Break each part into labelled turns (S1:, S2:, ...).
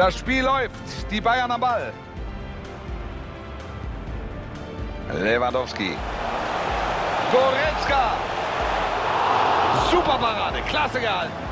S1: Das Spiel läuft. Die Bayern am Ball. Lewandowski. Goretzka. Super Parade. Klasse gehalten.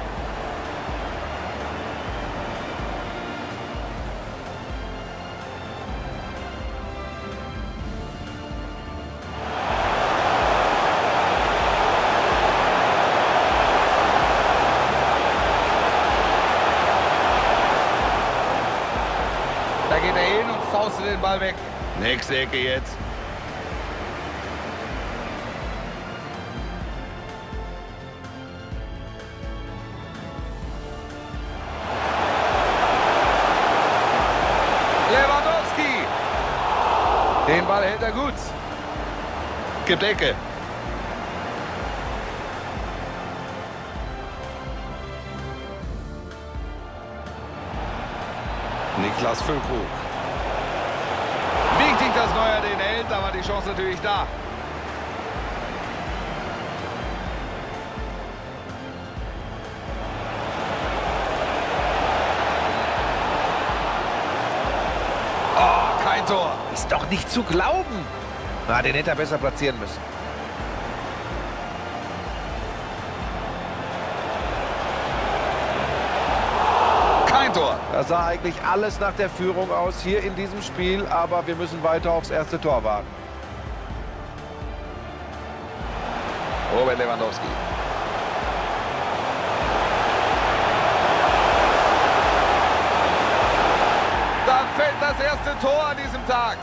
S1: Geht er hin und faustet den Ball weg. Nächste Ecke jetzt. Lewandowski. Den Ball hält er gut. Gibt Ecke. Niklas Füllkrug. Hält, aber die Chance natürlich da. Oh, kein Tor.
S2: Ist doch nicht zu glauben. Na, den hätte er besser platzieren müssen.
S1: Kein Tor.
S2: Das sah eigentlich alles nach der Führung aus hier in diesem Spiel, aber wir müssen weiter aufs erste Tor warten.
S1: Robert Lewandowski. Da fällt das erste Tor an diesem Tag.